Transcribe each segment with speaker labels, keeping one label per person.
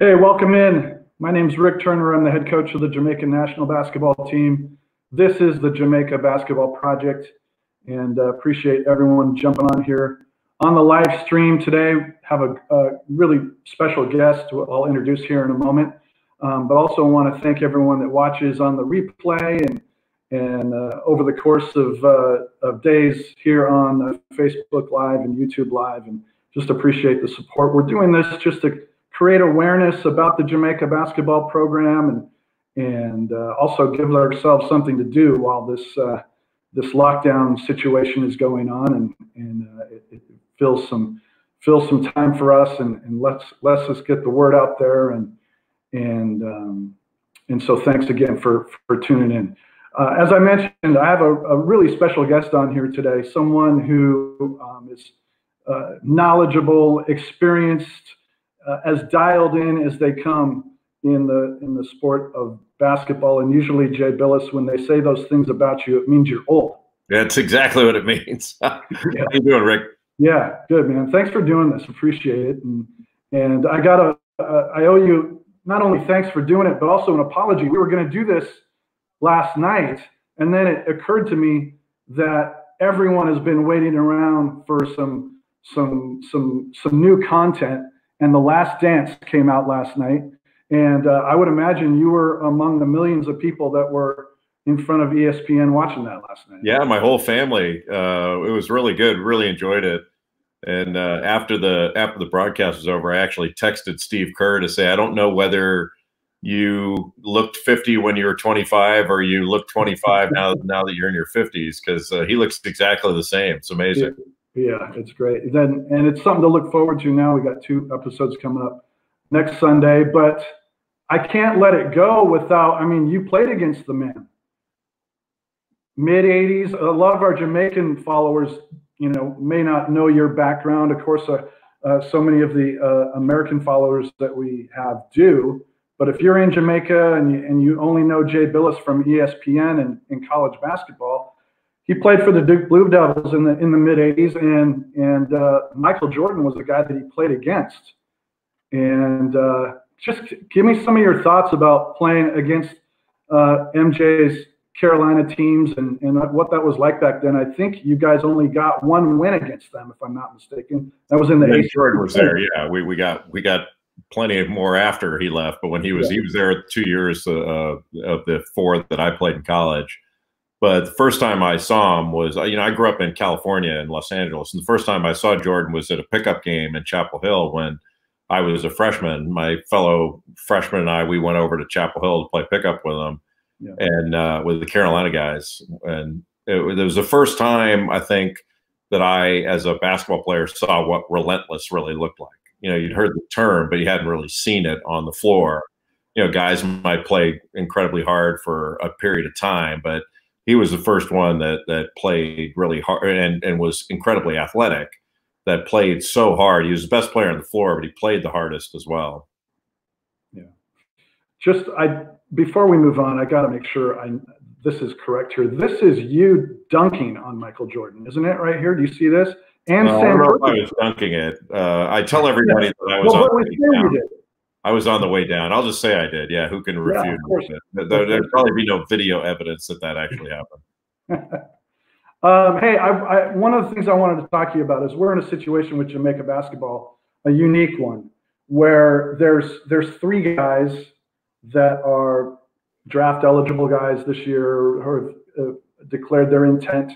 Speaker 1: Hey, welcome in. My name is Rick Turner. I'm the head coach of the Jamaican national basketball team. This is the Jamaica Basketball Project, and uh, appreciate everyone jumping on here. On the live stream today, have a, a really special guest I'll introduce here in a moment. Um, but also want to thank everyone that watches on the replay and and uh, over the course of, uh, of days here on Facebook Live and YouTube Live, and just appreciate the support. We're doing this just to create awareness about the Jamaica basketball program and and uh, also give ourselves something to do while this uh, this lockdown situation is going on and and uh, it, it, fills some fills some time for us and, and let's let's us get the word out there and and um, and so thanks again for for tuning in. Uh, as I mentioned, I have a, a, really special guest on here today, someone who um, is uh, knowledgeable, experienced, uh, as dialed in as they come in the in the sport of basketball. And usually, Jay Bilas, when they say those things about you, it means you're old.
Speaker 2: That's exactly what it means. How you doing, Rick?
Speaker 1: Yeah, good, man. Thanks for doing this. Appreciate it. And and I got a uh, I owe you not only thanks for doing it, but also an apology. We were going to do this last night, and then it occurred to me that everyone has been waiting around for some some some some new content and The Last Dance came out last night. And uh, I would imagine you were among the millions of people that were in front of ESPN watching that last night.
Speaker 2: Yeah, my whole family. Uh, it was really good. Really enjoyed it. And uh, after the after the broadcast was over, I actually texted Steve Kerr to say, I don't know whether you looked 50 when you were 25 or you look 25 now now that you're in your 50s because uh, he looks exactly the same. It's amazing.
Speaker 1: Yeah. Yeah, it's great. Then and it's something to look forward to now. We got two episodes coming up next Sunday, but I can't let it go without I mean, you played against the man. Mid 80s, a lot of our Jamaican followers, you know, may not know your background. Of course, uh, uh, so many of the uh, American followers that we have do. But if you're in Jamaica and you, and you only know Jay Bilas from ESPN and in college basketball, he played for the Duke Blue Devils in the in the mid '80s, and and uh, Michael Jordan was the guy that he played against. And uh, just give me some of your thoughts about playing against uh, MJ's Carolina teams and and what that was like back then. I think you guys only got one win against them, if I'm not mistaken. That was in the
Speaker 2: yeah, Jordan was there. Yeah, we we got we got plenty more after he left, but when he was yeah. he was there two years uh, of the four that I played in college but the first time I saw him was, you know, I grew up in California in Los Angeles, and the first time I saw Jordan was at a pickup game in Chapel Hill when I was a freshman. My fellow freshman and I, we went over to Chapel Hill to play pickup with them, yeah. and uh, with the Carolina guys. And it, it was the first time I think that I, as a basketball player, saw what relentless really looked like. You know, you'd heard the term, but you hadn't really seen it on the floor. You know, guys might play incredibly hard for a period of time, but he was the first one that that played really hard and, and was incredibly athletic that played so hard. He was the best player on the floor, but he played the hardest as well.
Speaker 1: Yeah. Just I before we move on, I got to make sure I this is correct here. This is you dunking on Michael Jordan, isn't it? Right here. Do you see this?
Speaker 2: And Sam I, I was dunking it. Uh, I tell everybody yeah. that I was well, on. I was on the way down. I'll just say I did. Yeah, who can refute yeah? There, would probably be no video evidence that that actually happened.
Speaker 1: um, hey, I, I, one of the things I wanted to talk to you about is we're in a situation with Jamaica basketball, a unique one, where there's there's three guys that are draft eligible guys this year who have uh, declared their intent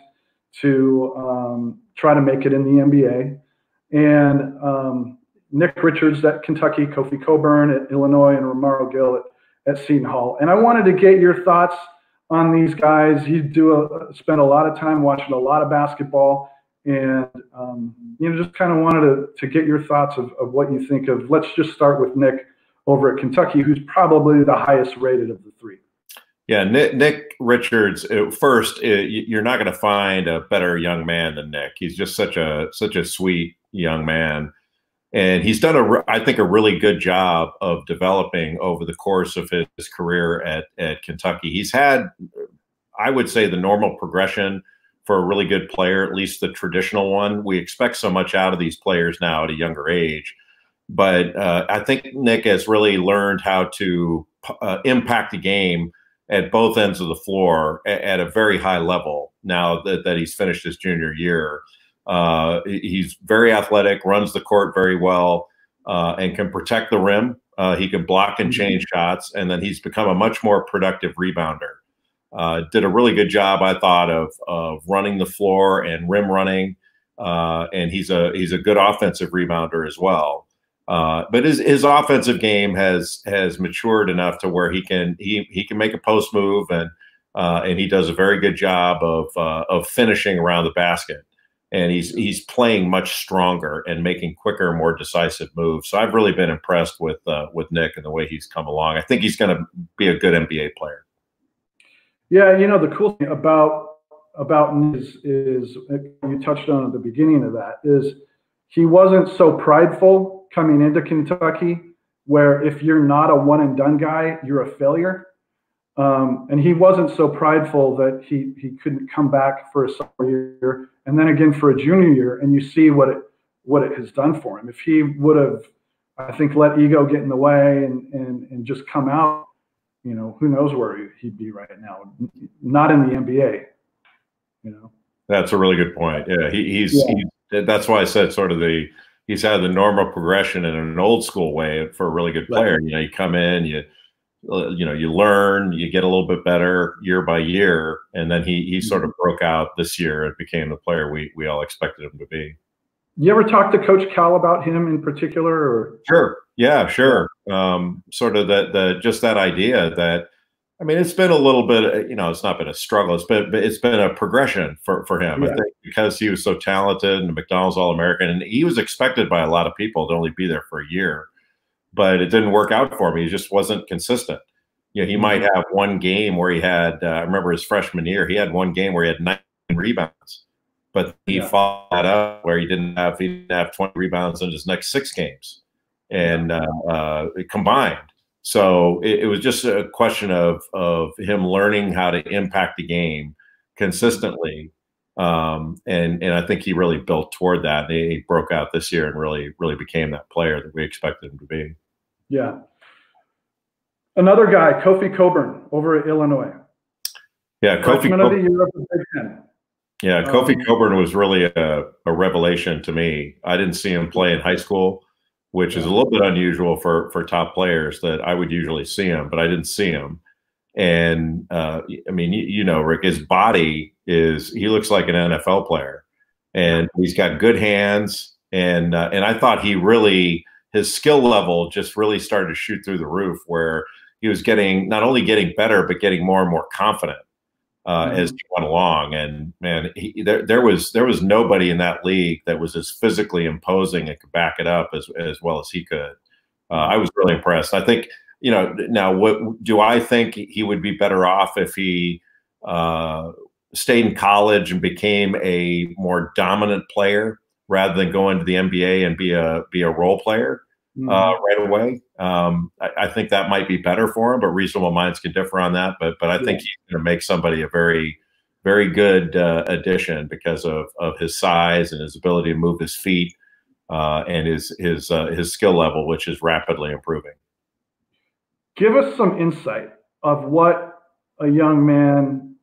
Speaker 1: to um, try to make it in the NBA, and um, Nick Richards at Kentucky, Kofi Cockburn at Illinois, and Romaro Gill at, at Seton Hall. And I wanted to get your thoughts on these guys. You do a, spend a lot of time watching a lot of basketball, and um, you know just kind of wanted to, to get your thoughts of, of what you think of. Let's just start with Nick over at Kentucky, who's probably the highest rated of the three.
Speaker 2: Yeah, Nick, Nick Richards. Uh, first, uh, you're not going to find a better young man than Nick. He's just such a such a sweet young man and he's done a I think a really good job of developing over the course of his career at at Kentucky. He's had I would say the normal progression for a really good player, at least the traditional one. We expect so much out of these players now at a younger age. but uh, I think Nick has really learned how to uh, impact the game at both ends of the floor at, at a very high level now that, that he's finished his junior year. Uh, he's very athletic, runs the court very well, uh, and can protect the rim. Uh, he can block and mm-hmm. change shots, and then he's become a much more productive rebounder. Uh, did a really good job, I thought, of of running the floor and rim running, uh, and he's a he's a good offensive rebounder as well. Uh, but his his offensive game has has matured enough to where he can he he can make a post move and uh, and he does a very good job of uh, of finishing around the basket. And he's he's playing much stronger and making quicker, more decisive moves. So I've really been impressed with uh, with Nick and the way he's come along. I think he's going to be a good NBA player.
Speaker 1: Yeah, you know the cool thing about about is is you touched on at the beginning of that is he wasn't so prideful coming into Kentucky, where if you're not a one and done guy, you're a failure. Um, and he wasn't so prideful that he he couldn't come back for a summer year and then again for a junior year, and you see what it what it has done for him. If he would have, I think, let ego get in the way and and and just come out you know, who knows where he'd be right now? Not in the NBA, you know.
Speaker 2: That's a really good point. Yeah, he, he's, yeah. he's that's why I said sort of the he's had the normal progression in an old school way for a really good player. Right. You know, you come in, you uh, you know, you learn, you get a little bit better year by year, and then he he sort of mm-hmm. broke out this year and became the player we we all expected him to be.
Speaker 1: You ever talk to Coach Cal about him in particular? Or?
Speaker 2: Sure. Yeah, sure. Um, sort of that the just that idea that I mean, it's been a little bit, you know, it's not been a struggle. It's been, it's been a progression for, for him. Yeah. I think because he was so talented and McDonald's All American, and he was expected by a lot of people to only be there for a year, but it didn't work out for him. He just wasn't consistent. You know, he might mm-hmm. have one game where he had, uh, I remember his freshman year, he had one game where he had nine rebounds but he yeah. followed that up where he didn't have he didn't have 20 rebounds in his next six games and uh, uh, combined. So it, it, was just a question of of him learning how to impact the game consistently, um, and and I think he really built toward that. He broke out this year and really really became that player that we expected him to be.
Speaker 1: Yeah. Another guy, Kofi Cockburn over at Illinois.
Speaker 2: Yeah, Kofi. Freshman of the year of the Big Ten. Yeah, Kofi um, Cockburn was really a, a revelation to me. I didn't see him play in high school, which is a little bit unusual for for top players that I would usually see him, but I didn't see him. And uh, I mean, you, you, know, Rick, his body is he looks like an NFL player, and he's got good hands, and uh, and I thought he really his skill level just really started to shoot through the roof, where he was getting not only getting better but getting more and more confident uh, mm-hmm. as he went along. And man, he, there, there was there was nobody in that league that was as physically imposing and could back it up as as well as he could. Uh, I was really impressed. I think you know now. What do I think he would be better off if he uh, stayed in college and became a more dominant player rather than going to the NBA and be a be a role player? mm-hmm. uh, right away. Um, I, I, think that might be better for him, but reasonable minds can differ on that. But but I yeah. think he's going to make somebody a very very good uh, addition because of of his size and his ability to move his feet uh, and his his uh, his skill level, which is rapidly improving.
Speaker 1: Give us some insight of what a young man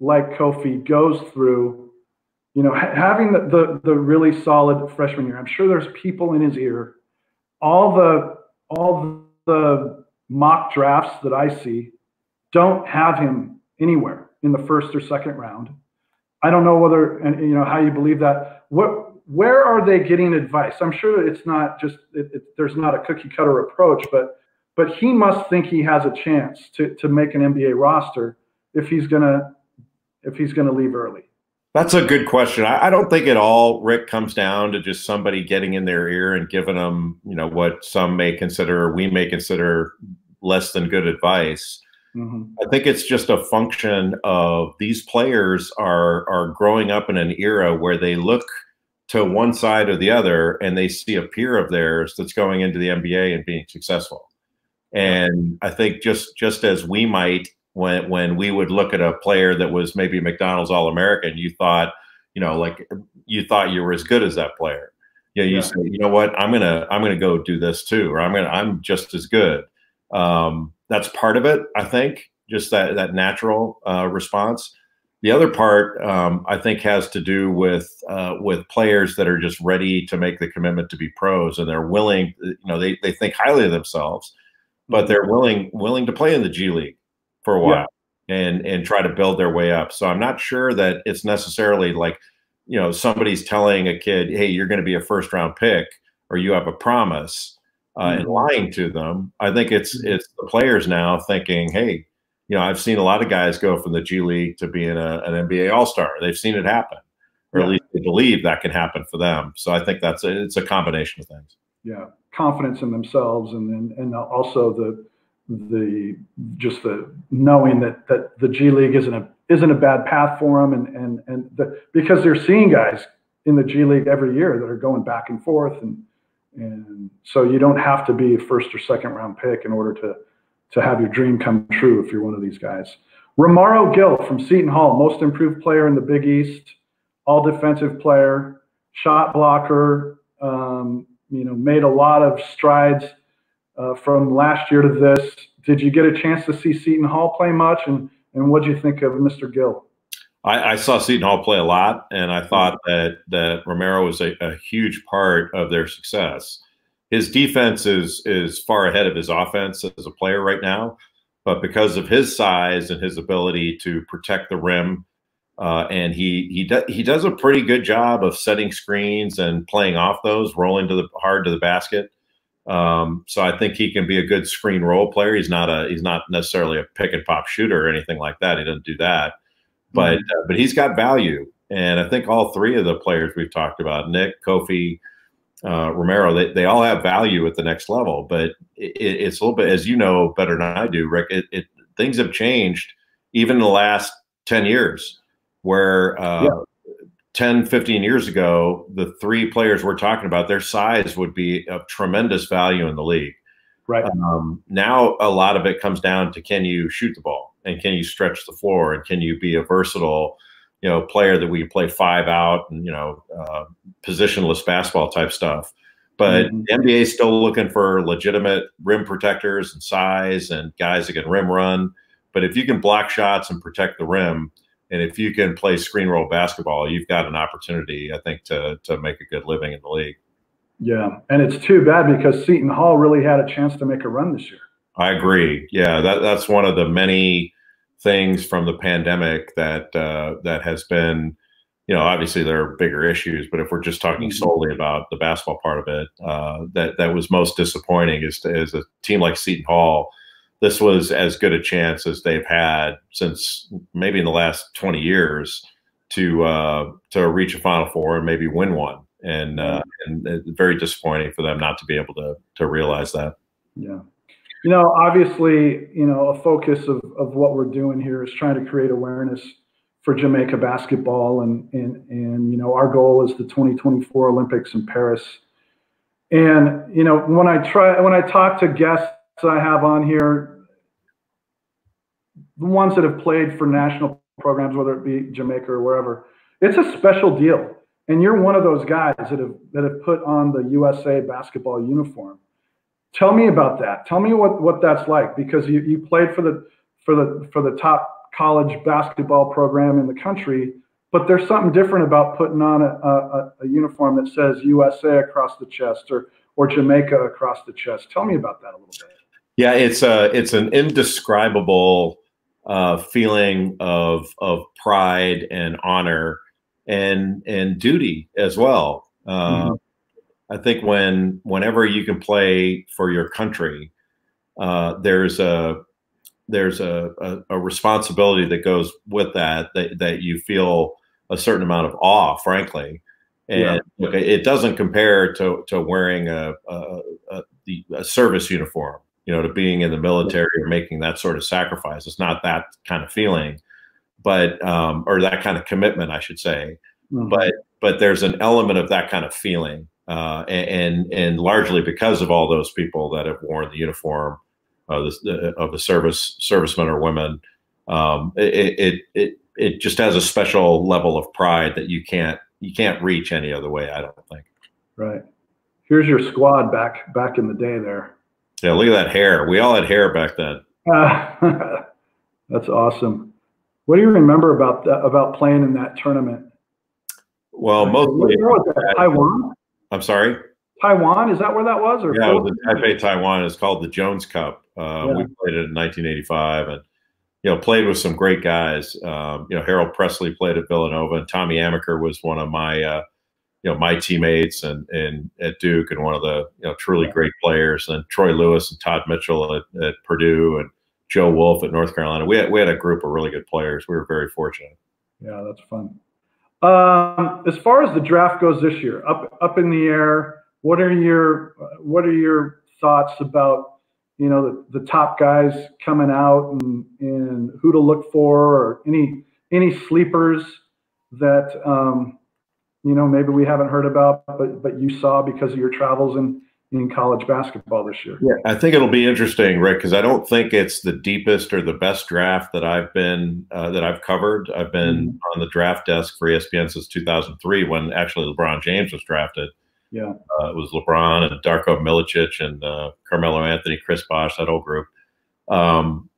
Speaker 1: like Kofi goes through. You know, ha- having the, the the really solid freshman year. I'm sure there's people in his ear all the all the mock drafts that I see don't have him anywhere in the first or second round. I don't know whether and you know how you believe that. What where are they getting advice? I'm sure it's not just it, it, there's not a cookie cutter approach, but but he must think he has a chance to to make an NBA roster if he's gonna if he's gonna leave early.
Speaker 2: That's a good question. I, I, don't think it all, Rick, comes down to just somebody getting in their ear and giving them, you know, what some may consider, we may consider less than good advice. Mm-hmm. I think it's just a function of these players are are growing up in an era where they look to one side or the other and they see a peer of theirs that's going into the NBA and being successful. And I think just just as we might when when we would look at a player that was maybe McDonald's All American, you thought, you know, like you thought you were as good as that player. You know, you yeah. say, you know what, I'm gonna I'm gonna go do this too, or I'm gonna I'm just as good. Um, that's part of it, I think, just that that natural uh, response. The other part, um, I think, has to do with uh, with players that are just ready to make the commitment to be pros, and they're willing. You know, they they think highly of themselves, but they're willing willing to play in the G League for a while yeah. and and try to build their way up. So I'm not sure that it's necessarily like, you know, somebody's telling a kid, "Hey, you're going to be a first round pick," or "You have a promise," uh, mm-hmm. and lying to them. I think it's mm-hmm. it's the players now thinking, "Hey." you know, I've seen a lot of guys go from the G League to being a, an NBA All Star. They've seen it happen, or yeah. at least they believe that can happen for them. So I think that's a, it's a combination of things.
Speaker 1: Yeah, confidence in themselves, and then and also the the just the knowing that that the G League isn't a isn't a bad path for them, and and and the, because they're seeing guys in the G League every year that are going back and forth, and and so you don't have to be a first or second round pick in order to to have your dream come true if you're one of these guys. Romaro Gill from Seton Hall, most improved player in the Big East, all defensive player, shot blocker, um, you know, made a lot of strides uh, from last year to this. Did you get a chance to see Seton Hall play much? And, and what do you think of Mr. Gill?
Speaker 2: I, I, saw Seton Hall play a lot, and I thought that that Romaro was a, a huge part of their success his defense is is far ahead of his offense as a player right now. But because of his size and his ability to protect the rim, uh, and he he does he does a pretty good job of setting screens and playing off those, rolling to the hard to the basket. Um, so I think he can be a good screen role player. He's not a he's not necessarily a pick and pop shooter or anything like that. He doesn't do that, but mm-hmm. uh, but he's got value. And I think all three of the players we've talked about, Nick, Kofi, uh, Romaro, they, they all have value at the next level, but it, it's a little bit, as you know better than I do, Rick, it, it things have changed even in the last 10 years where uh, yeah. 10, 15 years ago, the three players we're talking about, their size would be of tremendous value in the league.
Speaker 1: Right.
Speaker 2: Um, now, a lot of it comes down to can you shoot the ball and can you stretch the floor and can you be a versatile – you know player that we play five out and you know uh, positionless basketball type stuff. But mm-hmm. the NBA is still looking for legitimate rim protectors and size and guys that can rim run. But if you can block shots and protect the rim, and if you can play screen roll basketball, you've got an opportunity, I think, to to make a good living in the league.
Speaker 1: Yeah, and it's too bad because Seton Hall really had a chance to make a run this year.
Speaker 2: I agree. Yeah, that that's one of the many things from the pandemic that uh, that has been, you know, obviously there are bigger issues, but if we're just talking mm-hmm. solely about the basketball part of it, uh, that that was most disappointing is to, as a team like Seton Hall. This was as good a chance as they've had since maybe in the last 20 years to uh, to reach a Final Four and maybe win one. And, uh, and very disappointing for them not to be able to to realize that.
Speaker 1: Yeah. You know, obviously, you know, a focus of, of what we're doing here is trying to create awareness for Jamaica basketball, and and and you know, our goal is the 2024 Olympics in Paris. And you know, when I try when I talk to guests I have on here, the ones that have played for national programs, whether it be Jamaica or wherever, it's a special deal. And you're one of those guys that have that have put on the USA basketball uniform Tell me about that. Tell me what, what that's like because you, you played for the for the for the top college basketball program in the country, but there's something different about putting on a, a, a uniform that says USA across the chest or or Jamaica across the chest. Tell me about that a little bit.
Speaker 2: Yeah, it's a it's an indescribable uh, feeling of of pride and honor and and duty as well. Uh, mm-hmm. I think when whenever you can play for your country, uh, there's a there's a, a, a, responsibility that goes with that, that that you feel a certain amount of awe, frankly. And yeah. it doesn't compare to to wearing a, a, a, service uniform, you know, to being in the military or making that sort of sacrifice. It's not that kind of feeling, but um, or that kind of commitment, I should say. Mm-hmm. But but there's an element of that kind of feeling uh, and and largely because of all those people that have worn the uniform of the, of the service servicemen or women, um, it, it it it just has a special level of pride that you can't you can't reach any other way. I don't think.
Speaker 1: Right. Here's your squad back back in the day there.
Speaker 2: Yeah, look at that hair. We all had hair back then.
Speaker 1: Uh, that's awesome. What do you remember about that, about playing in that tournament?
Speaker 2: Well, mostly
Speaker 1: where was that? Taiwan.
Speaker 2: I'm sorry.
Speaker 1: Taiwan is that where that was? Or
Speaker 2: yeah, it was in Taipei, Taiwan. It's called the Jones Cup. Uh,
Speaker 1: Yeah.
Speaker 2: We played it in 1985, and you know played with some great guys. Um, you know, Harold Pressley played at Villanova, and Tommy Amaker was one of my uh, you know my teammates and and at Duke, and one of the you know truly great players. And Troy Lewis and Todd Mitchell at, at Purdue, and Joe Wolf at North Carolina. We had, we had a group of really good players. We were very fortunate.
Speaker 1: Yeah, that's fun. Um, as far as the draft goes this year, up up in the air. What are your what are your thoughts about you know the, the top guys coming out and, and who to look for or any any sleepers that um, you know maybe we haven't heard about but but you saw because of your travels in in college basketball this year.
Speaker 2: Yeah, I think it'll be interesting, Rick, because I don't think it's the deepest or the best draft that I've been uh, that I've covered. I've been on the draft desk for ESPN since 2003, when actually LeBron James was drafted.
Speaker 1: Yeah.
Speaker 2: Uh, it was LeBron and Darko Milicic and uh, Carmelo Anthony, Chris Bosh, that whole group. Um,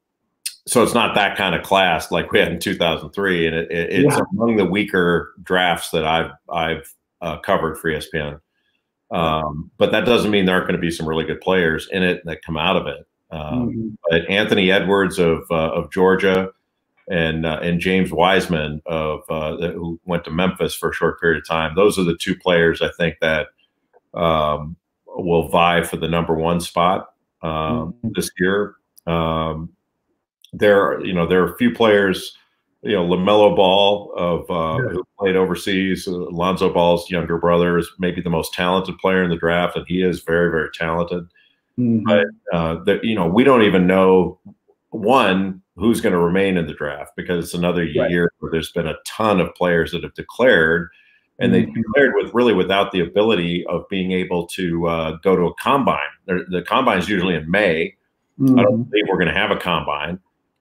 Speaker 2: so it's not that kind of class like we had in 2003, and it, it, it's
Speaker 1: Yeah.
Speaker 2: among the weaker drafts that I've I've uh, covered for ESPN. Um, but that doesn't mean there aren't going to be some really good players in it that come out of it. Um,
Speaker 1: Mhm.
Speaker 2: But Anthony Edwards of uh, of Georgia and uh, and James Wiseman of uh, who went to Memphis for a short period of time. Those are the two players I think that um, will vie for the number one spot um,
Speaker 1: Mhm.
Speaker 2: this year. Um, there, you know, there are a few players. You know, LaMelo Ball of uh,
Speaker 1: Yeah.
Speaker 2: who played overseas. Uh, Lonzo Ball's younger brother is maybe the most talented player in the draft, and he is very, very talented
Speaker 1: Mhm.
Speaker 2: but uh, that you know we don't even know one who's going to remain in the draft because it's another
Speaker 1: Right.
Speaker 2: year where there's been a ton of players that have declared and they
Speaker 1: Mhm.
Speaker 2: declared with really without the ability of being able to uh, go to a combine They're- the combine is usually in may i
Speaker 1: Mhm.
Speaker 2: don't think we're going to have a combine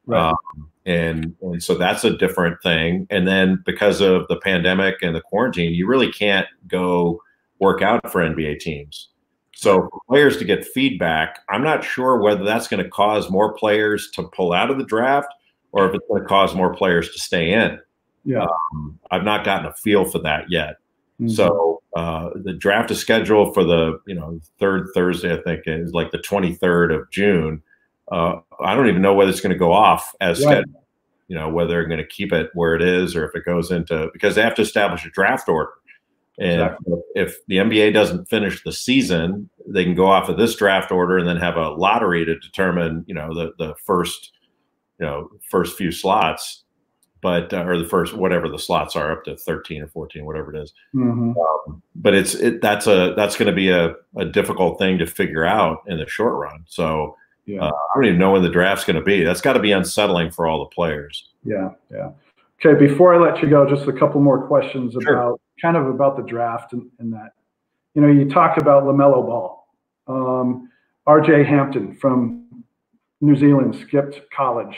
Speaker 1: Right.
Speaker 2: um, and and so that's a different thing and then because of the pandemic and the quarantine you really can't go work out for nba teams so players to get feedback i'm not sure whether that's going to cause more players to pull out of the draft or if it's going to cause more players to stay in
Speaker 1: yeah.
Speaker 2: Um, i've not gotten a feel for that yet
Speaker 1: Mhm.
Speaker 2: so uh, the draft is scheduled for the you know third Thursday, I think is like the 23rd of June. Uh, I don't even know whether it's going to go off as
Speaker 1: Right.
Speaker 2: scheduled. You know whether they're going to keep it where it is or if it goes into because they have to establish a draft order. And
Speaker 1: Exactly.
Speaker 2: if the NBA doesn't finish the season, they can go off of this draft order and then have a lottery to determine you know the the first you know first few slots, but uh, or the first whatever the slots are up to 13 or 14, whatever it is
Speaker 1: Mhm.
Speaker 2: but it's it, that's a that's going to be a, a difficult thing to figure out in the short run. So
Speaker 1: Yeah.
Speaker 2: uh, I don't even know when the draft's going to be. That's got to be unsettling for all the players.
Speaker 1: Yeah, yeah. Okay, before I let you go, just a couple more questions
Speaker 2: Sure.
Speaker 1: about kind of about the draft and, and that. You know, you talked about LaMelo Ball. Um, R.J. Hampton from New Zealand skipped college.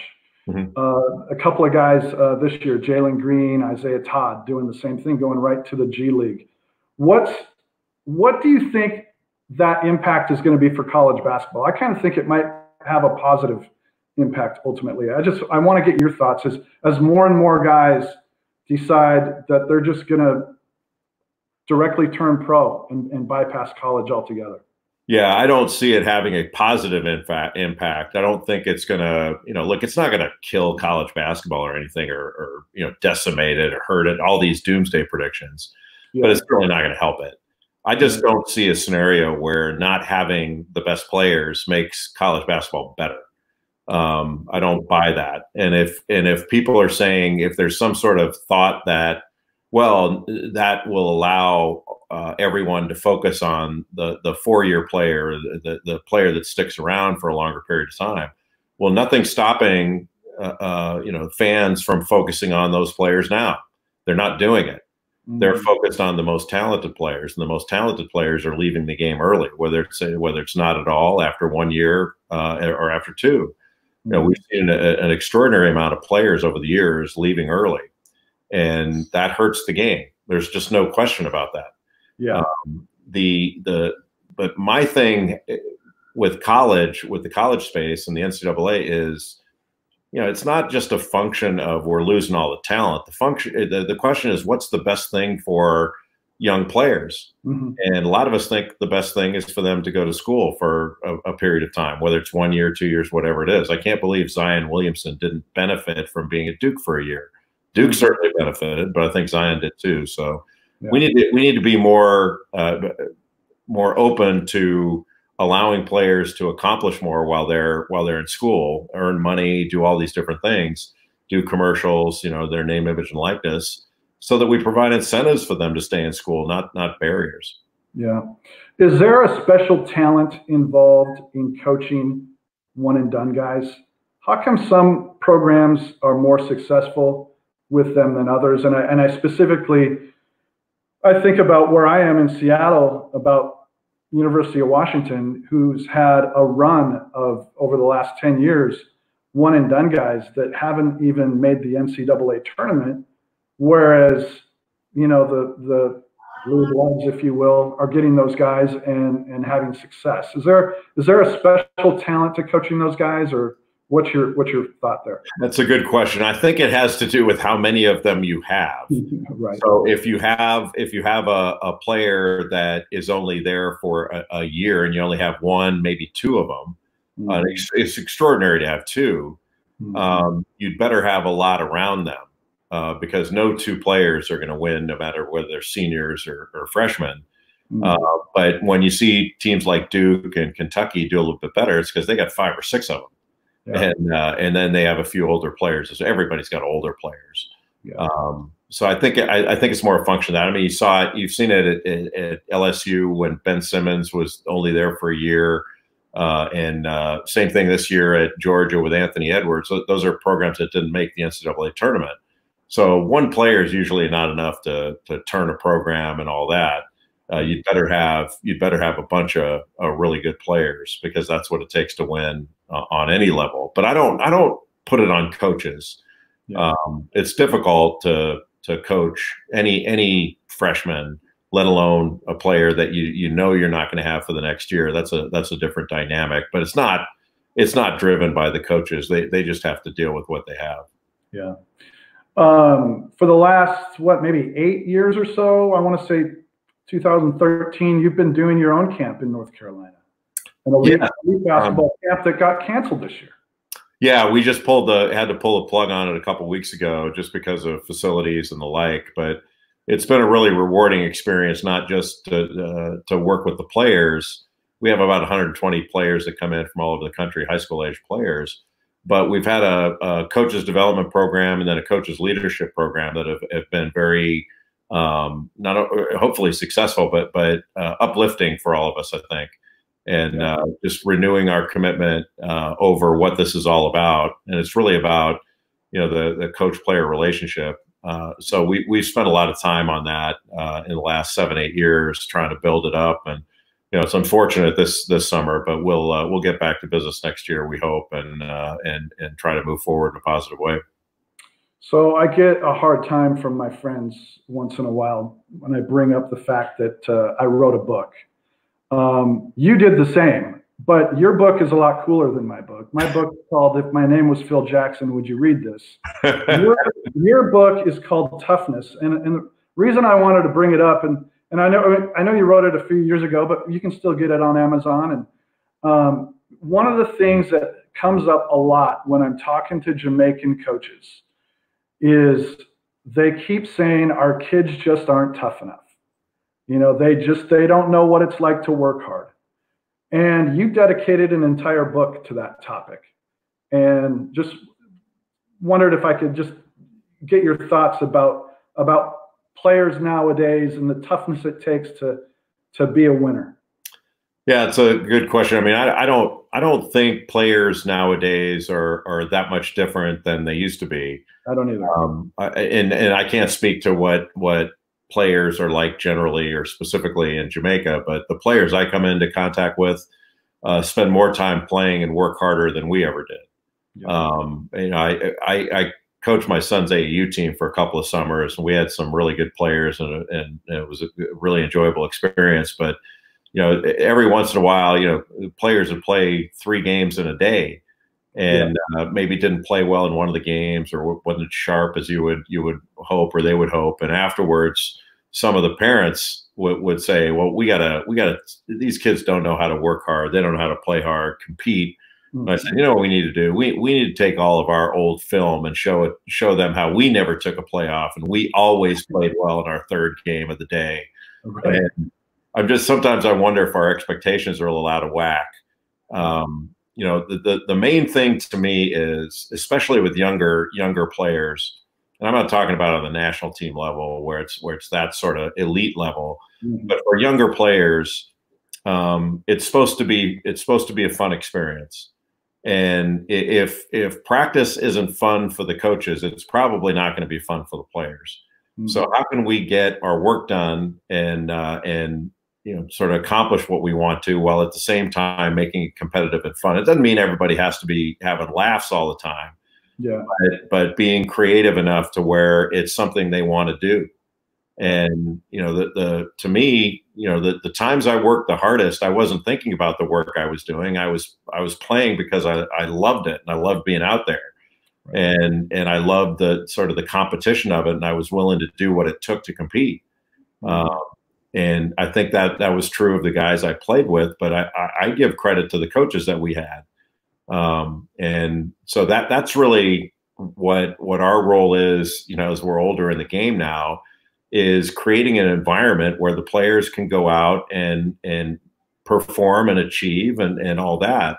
Speaker 2: Mhm.
Speaker 1: Uh, a couple of guys uh, this year, Jalen Green, Isaiah Todd, doing the same thing, going right to the G League. What's what do you think that impact is going to be for college basketball? I kind of think it might have a positive impact ultimately. I just I want to get your thoughts as as more and more guys decide that they're just going to directly turn pro and, and bypass college altogether.
Speaker 2: Yeah, I don't see it having a positive impact. I don't think it's going to, you know, look, it's not going to kill college basketball or anything or, or, you know, decimate it or hurt it, all these doomsday predictions, but it's really not going to help it. I just don't see a scenario where not having the best players makes college basketball better. Um, I don't buy that. And if and if people are saying if there's some sort of thought that, well, that will allow uh, everyone to focus on the the four year player, the, the the player that sticks around for a longer period of time. Well, nothing's stopping uh, uh, you know fans from focusing on those players now. They're not doing it they're mm-hmm. focused on the most talented players, and the most talented players are leaving the game early, whether it's uh, whether it's not at all after one year uh, or after two. You know, mm-hmm. we've seen a, an extraordinary amount of players over the years leaving early, and that hurts the game. There's just no question about that.
Speaker 1: yeah.
Speaker 2: Um, the the but my thing eh, with college with the college space and the NCAA is you know it's not just a function of we're losing all the talent the function the, the question is what's the best thing for young players mm-hmm. and a lot of us think the best thing is for them to go to school for a, a, period of time whether it's one year two years whatever it is i can't believe zion williamson didn't benefit from being at duke for a year duke mm-hmm. certainly benefited but i think zion did too so yeah. we need to, we need to be more uh, more open to allowing players to accomplish more while they're while they're in school, earn money, do all these different things, do commercials, you know, their name, image, and likeness, so that we provide incentives for them to stay in school, not not barriers.
Speaker 1: Yeah. Is there a special talent involved in coaching one and done guys? How come some programs are more successful with them than others? And I and I specifically I think about where I am in Seattle about University of Washington, who's had a run of over the last 10 years, one and done guys that haven't even made the NCAA tournament, whereas, you know, the, the blue bloods, if you will, are getting those guys and, and having success. Is there, is there a special talent to coaching those guys or What's your what's your thought there?
Speaker 2: That's a good question. I think it has to do with how many of them you have. right. So if you have if you have a, a player that is only there for a, a year and you only have one, maybe two of them, mm-hmm. uh, it's, it's, extraordinary to have 2 mm-hmm. um, you'd better have a lot around them uh, because no two players are going to win, no matter whether they're seniors or, or freshmen. Mm-hmm. Uh, but when you see teams like Duke and Kentucky do a little bit better, it's because they got five or six of them yeah. and uh, and then they have a few older players. So everybody's got older players. Yeah. Um, so I think I, I, think it's more a function of that. I mean, you saw it, you've seen it at, at, at LSU when Ben Simmons was only there for a year, uh, and uh, same thing this year at Georgia with Anthony Edwards. Those are programs that didn't make the NCAA tournament. So one player is usually not enough to to turn a program and all that uh, you'd better have you'd better have a bunch of, of, really good players because that's what it takes to win uh, on any level. But I don't I don't put it on coaches. Yeah. Um, it's difficult to to coach any any freshman, let alone a player that you you know you're not going to have for the next year. That's a that's a different dynamic. But it's not it's not driven by the coaches. They they just have to deal with what they have.
Speaker 1: Yeah. Um, for the last what maybe eight years or so, I want to say 2013, you've been doing your own camp in North Carolina. And a yeah. basketball um, camp that got canceled this year.
Speaker 2: Yeah, we just pulled the had to pull a plug on it a couple weeks ago just because of facilities and the like. But it's been a really rewarding experience, not just to, uh, to work with the players. We have about 120 players that come in from all over the country, high school age players. But we've had a, a coaches development program and then a coaches leadership program that have, have been very um, not uh, hopefully successful, but but uh, uplifting for all of us, I think, and uh, just renewing our commitment uh, over what this is all about. And it's really about you know the the coach player relationship. Uh, so we we've spent a lot of time on that uh, in the last seven eight years, trying to build it up. And you know it's unfortunate this this summer, but we'll we'll get back to business next year, we hope, and and and try to move forward in a positive way.
Speaker 1: So I get a hard time from my friends once in a while when I bring up the fact that uh, I wrote a book. Um, you did the same, but your book is a lot cooler than my book. My book is called "If My Name Was Phil Jackson, Would You Read This?" your, your, book is called Toughness, and, and the reason I wanted to bring it up, and and I know I know you wrote it a few years ago, but you can still get it on Amazon. And um, one of the things that comes up a lot when I'm talking to Jamaican coaches is they keep saying our kids just aren't tough enough. You know, they just they don't know what it's like to work hard. And you dedicated an entire book to that topic. And just wondered if I could just get your thoughts about about players nowadays and the toughness it takes to to be a winner.
Speaker 2: Yeah, it's a good question. I mean, I, I don't I don't think players nowadays are are that much different than they used to be.
Speaker 1: I don't either. Um,
Speaker 2: and and I can't speak to what what players are like generally or specifically in Jamaica, but the players I come into contact with uh, spend more time playing and work harder than we ever did. Yeah. Um, you know, I, I, I coached my son's AAU team for a couple of summers, and we had some really good players, and, and, and it was a really enjoyable experience. But you know, every once in a while, you know, players would play three games in a day, and yeah. uh, maybe didn't play well in one of the games, or wasn't sharp as you would you would hope, or they would hope, and afterwards, some of the parents would, would say, "Well, we gotta we gotta these kids don't know how to work hard, they don't know how to play hard, compete." Mm-hmm. I said, you know what we need to do? We we need to take all of our old film and show it, show them how we never took a playoff and we always played well in our third game of the day. Okay. And I'm just sometimes I wonder if our expectations are a little out of whack. Um, you know, the, the the main thing to me is, especially with younger younger players, and I'm not talking about on the national team level where it's where it's that sort of elite level, mm-hmm. but for younger players, um, it's supposed to be it's supposed to be a fun experience. And if if practice isn't fun for the coaches, it's probably not going to be fun for the players. Mm-hmm. So how can we get our work done and uh, and you know sort of accomplish what we want to while at the same time making it competitive and fun? It doesn't mean everybody has to be having laughs all the time.
Speaker 1: Yeah.
Speaker 2: But, but being creative enough to where it's something they want to do. And you know, the the to me, you know, the the times I worked the hardest, I wasn't thinking about the work I was doing. I was I was playing because I I loved it and I loved being out there. Right. And and I loved the sort of the competition of it, and I was willing to do what it took to compete. Mm-hmm. And I think that that was true of the guys I played with. But I, I give credit to the coaches that we had, um, and so that that's really what what our role is. You know, as we're older in the game now, is creating an environment where the players can go out and and perform and achieve and and all that.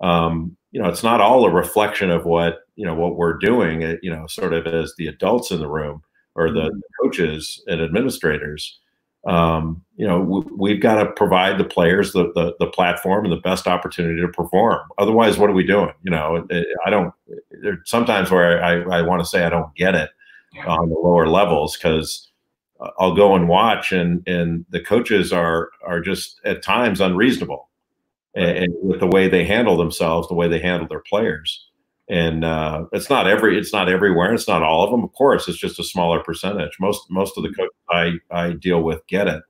Speaker 2: Um, you know, it's not all a reflection of what you know what we're doing. You know, sort of as the adults in the room or the, mm-hmm. coaches and administrators. Um, you know, we, have got to provide the players the, the, the platform and the best opportunity to perform. Otherwise, what are we doing? You know, I don't. There's sometimes where I, I want to say I don't get it on the lower levels because I'll go and watch, and and the coaches are are just at times unreasonable, and, and with the way they handle themselves, the way they handle their players, and uh, it's not every it's not everywhere, it's not all of them. Of course, it's just a smaller percentage. Most most of the coaches I I deal with get it,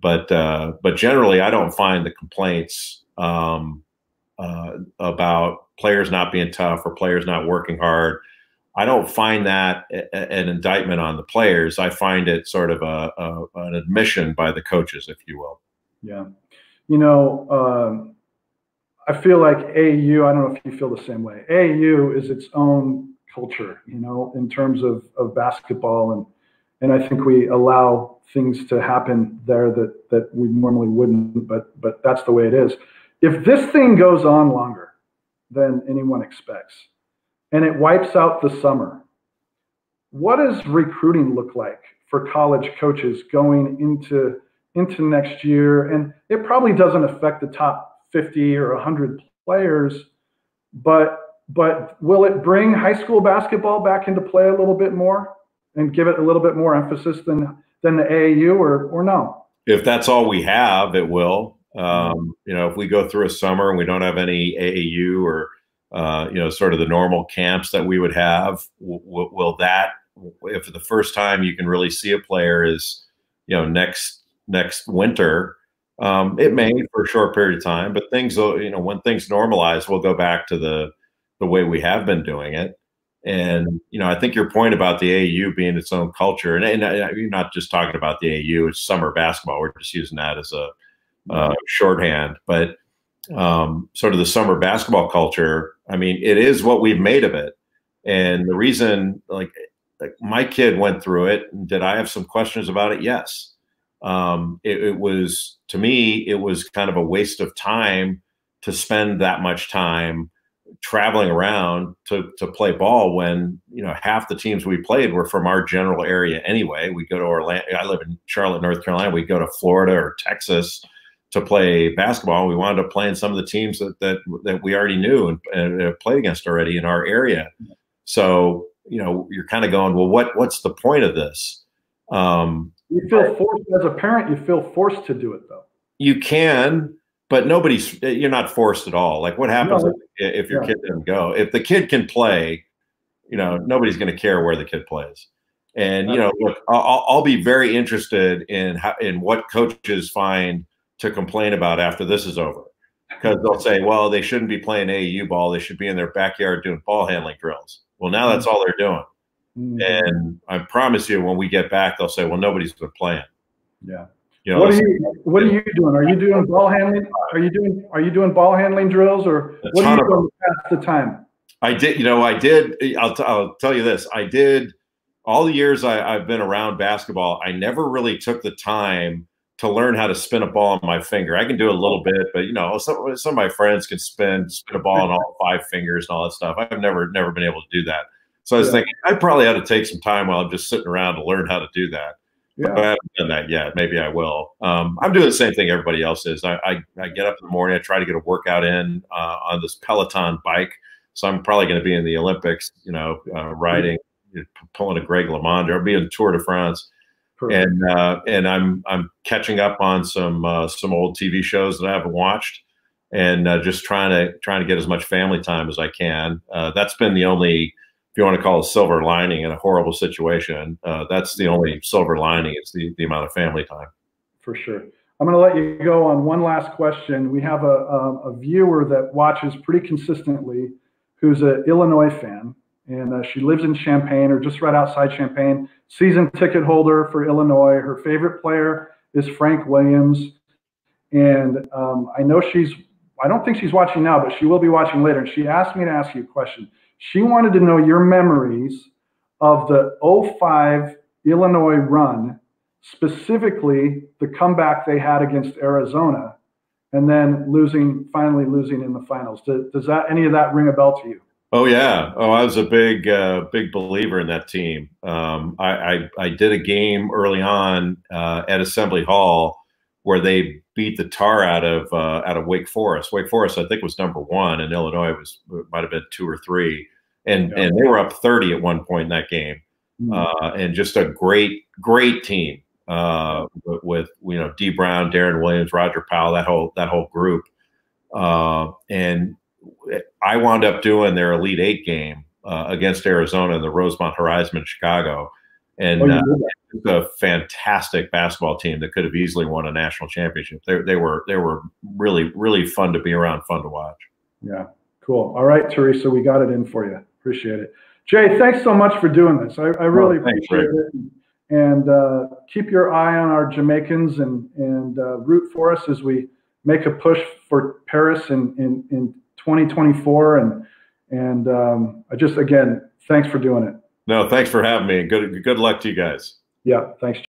Speaker 2: but uh, but generally, I don't find the complaints um, uh, about players not being tough or players not working hard I don't find that an indictment on the players. I find it sort of a, a an admission by the coaches, if you will.
Speaker 1: Yeah, you know, um, I feel like AU, I don't know if you feel the same way. AU is its own culture, you know, in terms of of basketball, and and I think we allow things to happen there that that we normally wouldn't. But but that's the way it is. If this thing goes on longer than anyone expects and it wipes out the summer. What does recruiting look like for college coaches going into into next year? And it probably doesn't affect the top 50 or 100 players, but but will it bring high school basketball back into play a little bit more and give it a little bit more emphasis than than the AAU or or no?
Speaker 2: If that's all we have, it will. Um, you know, if we go through a summer and we don't have any AAU or uh, you know, sort of the normal camps that we would have. W- will that, if the first time you can really see a player is, you know, next next winter, um, it may for a short period of time, but things, you know, when things normalize, we'll go back to the the way we have been doing it. And you know, I think your point about the AU being its own culture, and, and you're not just talking about the AU; it's summer basketball. We're just using that as a uh, shorthand, but um, sort of the summer basketball culture. I mean, it is what we've made of it. And the reason, like, like my kid went through it. Did I have some questions about it? Yes. Um, it, it was to me, it was kind of a waste of time to spend that much time traveling around to to play ball when you know half the teams we played were from our general area anyway. We go to Orlando. I live in Charlotte, North Carolina. We go to Florida or Texas to play basketball. We wound up playing some of the teams that that, that we already knew and, and played against already in our area. So you know, you're kind of going, well, what what's the point of this? Um,
Speaker 1: you feel forced as a parent. You feel forced to do it though.
Speaker 2: You can, but nobody's. You're not forced at all. Like what happens no, if, if, your yeah. kid doesn't go? If the kid can play, you know, mm-hmm. nobody's going to care where the kid plays. And you know, look, I'll, I'll be very interested in how, in what coaches find to complain about after this is over, because they'll say, well, they shouldn't be playing AAU ball; they should be in their backyard doing ball handling drills. Well, now that's mm-hmm. all they're doing. Mm-hmm. And I promise you, when we get back, they'll say, well, nobody's been playing.
Speaker 1: Yeah. You know, what are you What are you doing? Are you doing ball handling? Are you doing Are you doing ball handling drills, or what are you doing to pass the time?
Speaker 2: I did. You know, I did. I'll, t- I'll tell you this. I did all the years I, have been around basketball. I never really took the time to learn how to spin a ball on my finger. I can do a little bit, but you know, some, some of my friends can spin spin a ball on all five fingers and all that stuff. I've never never been able to do that. So I was yeah. thinking I probably ought to take some time while I'm just sitting around to learn how to do that. Yeah. But I haven't done that yet. Maybe I will. Um, I'm doing the same thing everybody else is. I, I, I, get up in the morning. I try to get a workout in uh, on this Peloton bike. So I'm probably going to be in the Olympics, you know, uh, riding, pulling a Greg LeMond. I'll be in Tour de France. Perfect. And uh, and I'm I'm catching up on some uh, some old TV shows that I haven't watched, and uh, just trying to trying to get as much family time as I can. Uh, that's been the only if you want to call it silver lining in a horrible situation, uh, that's the only silver lining is the, the amount of family time.
Speaker 1: For sure. I'm going to let you go on one last question. We have a, a, a viewer that watches pretty consistently who's an Illinois fan, and uh, she lives in Champaign or just right outside Champaign. Season ticket holder for Illinois. Her favorite player is Frank Williams. And um, I know she's, I don't think she's watching now, but she will be watching later. And she asked me to ask you a question. She wanted to know your memories of the 05 Illinois run, specifically the comeback they had against Arizona, and then losing, finally losing in the finals. Does, does that any of that ring a bell to you?
Speaker 2: Oh yeah. Oh, I was a big, uh, big believer in that team. Um, I, I, I, did a game early on uh, at Assembly Hall where they beat the tar out of uh, out of Wake Forest. Wake Forest, I think, was number one, and Illinois was might have been two or three, and yeah. and they were up thirty at one point in that game, mm-hmm. uh, and just a great great team uh, with, with, you know Dee Brown, Deron Williams, Roger Powell, that whole that whole group, uh, and I wound up doing their Elite Eight game uh, against Arizona in the Rosemont Horizon in Chicago and oh, uh, a fantastic basketball team that could have easily won a national championship. They, they were they were really really fun to be around, fun to watch.
Speaker 1: Yeah, cool. All right, Teresa, we got it in for you. Appreciate it, Jay. Thanks so much for doing this. I, I really oh, thanks, appreciate Rick. it. And uh, keep your eye on our Jamaicans and and uh, root for us as we make a push for Paris in in, in 2024. And and um, I just again, thanks for doing it.
Speaker 2: No, thanks for having me. Good good luck to you guys.
Speaker 1: Yeah, thanks.